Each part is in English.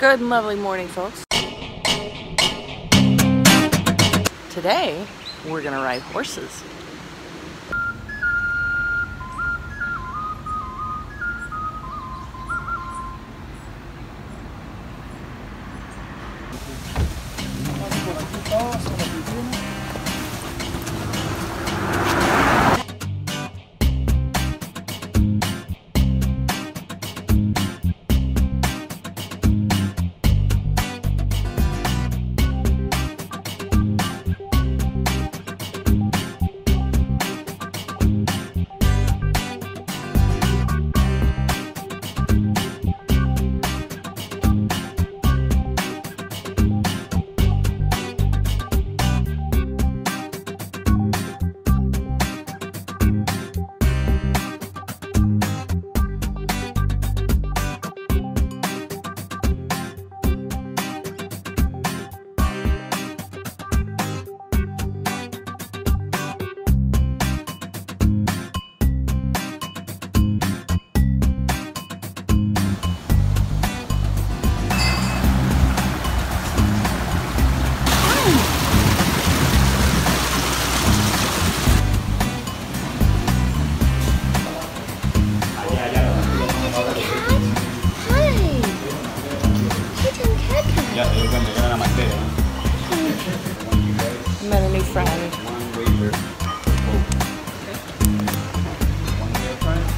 Good and lovely morning, folks. Today, we're gonna ride horses.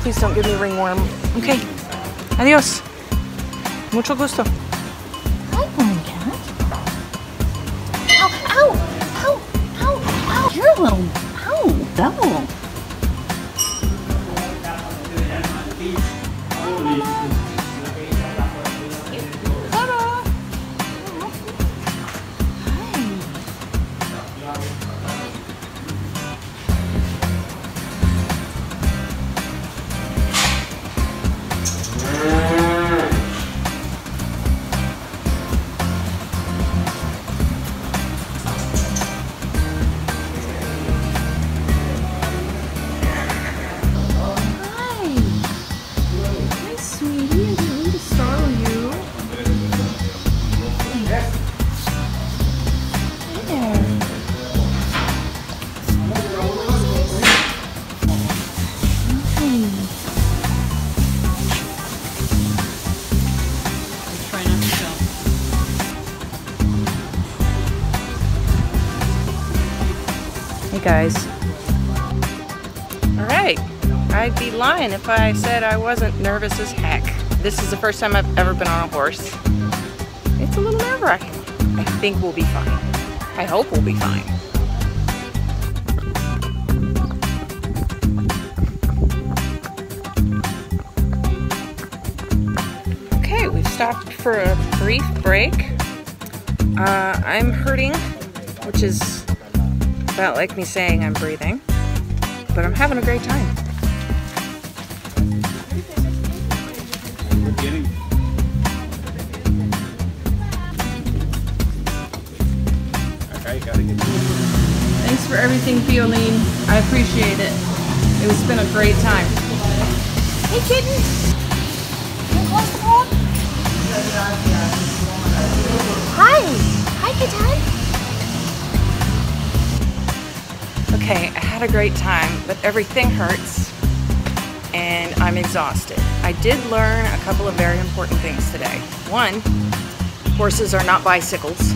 Please don't give me a ringworm. Okay. Adios. Mucho gusto. Hi, Barn Cat. Ow, ow, ow, ow, ow. You're a little. Hi. Hey guys. Alright. I'd be lying if I said I wasn't nervous as heck. This is the first time I've ever been on a horse. It's a little nerve wracking. I think we'll be fine. I hope we'll be fine. Okay, we've stopped for a brief break. Uh, I'm hurting, which is about like me saying I'm breathing, but I'm having a great time. Beginning. Okay, gotta get Thanks for everything, Fioline. I appreciate it. It was been a great time. Hey, kitten. You close the door? Hi. Hi, kitten. Okay, I had a great time, but everything hurts and I'm exhausted. I did learn a couple of very important things today. One, horses are not bicycles.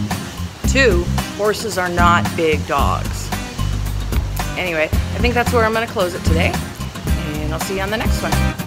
Two, horses are not big dogs. Anyway, I think that's where I'm going to close it today, and I'll see you on the next one.